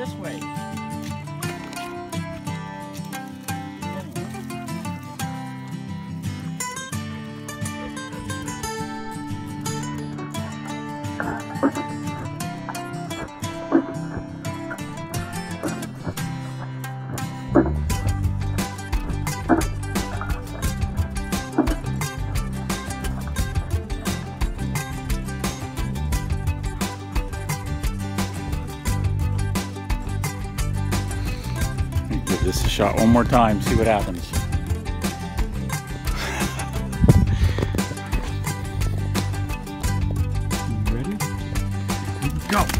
this way. Anyway. This shot one more time, see what happens. Ready? Go!